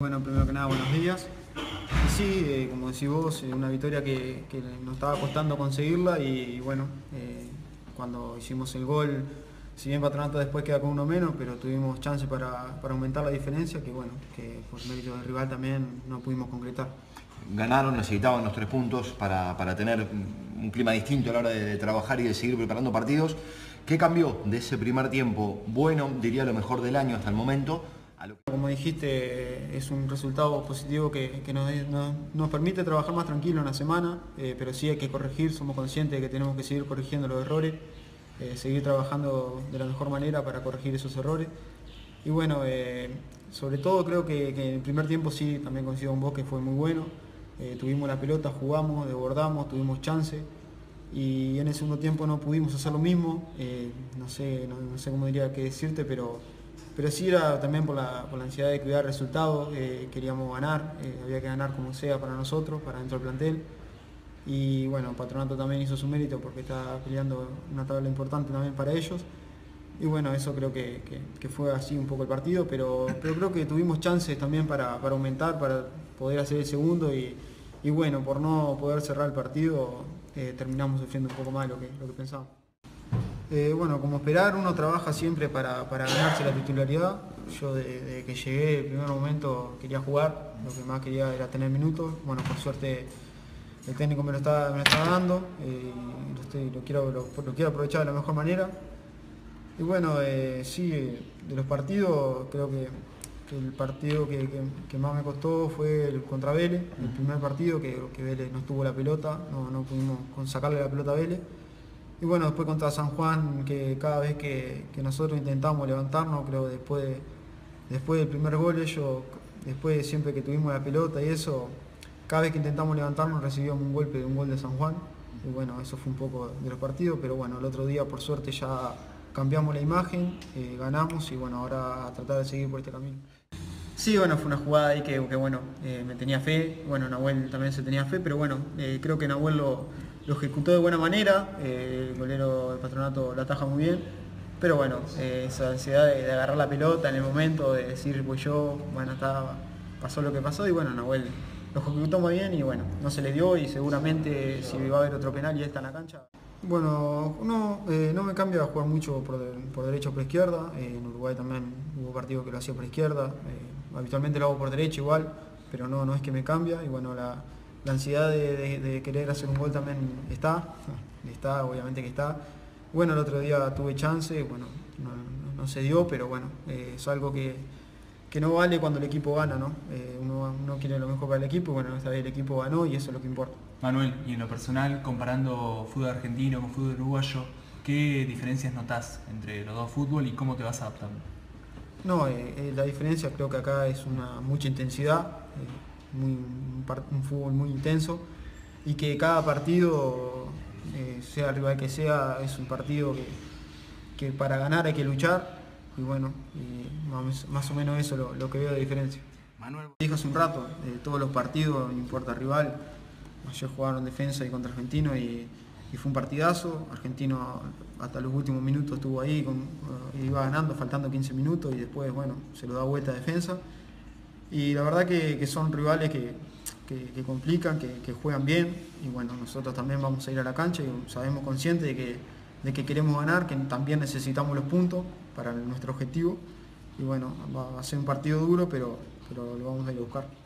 Bueno, primero que nada, buenos días. Sí, eh, como decís vos, eh, una victoria que, que nos estaba costando conseguirla y, bueno, eh, cuando hicimos el gol, si bien Patronato después queda con uno menos, pero tuvimos chance para, para aumentar la diferencia, que bueno, que por mérito del rival también no pudimos concretar. Ganaron, necesitaban los tres puntos para, para tener un clima distinto a la hora de trabajar y de seguir preparando partidos. ¿Qué cambió de ese primer tiempo bueno, diría lo mejor del año hasta el momento, como dijiste, es un resultado positivo que, nos, permite trabajar más tranquilo en la semana, eh, pero sí hay que corregir, somos conscientes de que tenemos que seguir corrigiendo los errores, eh, seguir trabajando de la mejor manera para corregir esos errores. Y bueno, eh, sobre todo creo que, en el primer tiempo sí, también coincido con vos que fue muy bueno, tuvimos la pelota, jugamos, desbordamos, tuvimos chance. Y en el segundo tiempo no pudimos hacer lo mismo, no, sé, no sé cómo diría que decirte, pero pero sí era también por la, ansiedad de cuidar resultados, eh, queríamos ganar, eh, había que ganar como sea para nosotros, para dentro del plantel. Y bueno, Patronato también hizo su mérito porque está peleando una tabla importante también para ellos. Y bueno, eso creo que, fue así un poco el partido, pero, pero creo que tuvimos chances también para, aumentar, para poder hacer el segundo y, bueno, por no poder cerrar el partido eh, terminamos sufriendo un poco más lo que, lo que pensábamos. Eh, bueno, como esperar, uno trabaja siempre para, ganarse la titularidad. Yo desde que llegué, el primer momento quería jugar, lo que más quería era tener minutos. Bueno, por suerte el técnico me lo está, dando eh, y lo, quiero, lo, quiero aprovechar de la mejor manera. Y bueno, eh, sí, de los partidos, creo que, el partido que, más me costó fue el contra Vélez, el primer partido que, Vélez no tuvo la pelota, no, no pudimos sacarle la pelota a Vélez. Y bueno, después contra San Juan, que cada vez que, nosotros intentamos levantarnos, creo que después, después del primer gol, ellos, después siempre que tuvimos la pelota y eso, cada vez que intentamos levantarnos recibíamos un golpe de un gol de San Juan. Y bueno, eso fue un poco de los partidos, pero bueno, el otro día por suerte ya cambiamos la imagen, eh, ganamos y bueno, ahora tratar de seguir por este camino. Sí, bueno, fue una jugada ahí que, bueno, eh, me tenía fe, bueno, Nahuel también se tenía fe, pero bueno, eh, creo que Nahuel lo, lo ejecutó de buena manera, eh, el golero del patronato la ataja muy bien, pero bueno, eh, esa ansiedad de, agarrar la pelota en el momento, de decir, pues yo, bueno, estaba, pasó lo que pasó y bueno, Nahuel lo ejecutó muy bien y bueno, no se le dio y seguramente si va a haber otro penal y está en la cancha. Bueno, no, eh, no me cambia a jugar mucho por, por derecha o por izquierda, en Uruguay también hubo partidos que lo hacía por izquierda, habitualmente lo hago por derecha igual, pero no, no es que me cambia y bueno, la, la ansiedad de, querer hacer un gol también está, está, obviamente que está. Bueno, el otro día tuve chance, bueno, no, se dio, pero bueno, eh, es algo que, no vale cuando el equipo gana, ¿no? Eh, uno, quiere lo mejor para el equipo, bueno, esta vez el equipo ganó y eso es lo que importa. Manuel, y en lo personal, comparando fútbol argentino con fútbol uruguayo, ¿qué diferencias notas entre los dos fútbol y cómo te vas adaptando? No, eh, la diferencia creo que acá es una mucha intensidad un, fútbol muy intenso y que cada partido, eh, sea el rival que sea, es un partido que, para ganar hay que luchar y bueno, más, o menos eso lo, lo que veo de diferencia. Manuel. Dijo hace un rato, de todos los partidos, no importa el rival, ayer jugaron defensa y contra Argentino y, fue un partidazo, Argentino hasta los últimos minutos estuvo ahí, eh, iba ganando, faltando 15 minutos y después, bueno, se lo da vuelta a defensa. Y la verdad que, son rivales que, complican, que, juegan bien. Y bueno, nosotros también vamos a ir a la cancha y sabemos conscientes de que, de que queremos ganar, que también necesitamos los puntos para nuestro objetivo. Y bueno, va a ser un partido duro, pero, pero lo vamos a ir a buscar.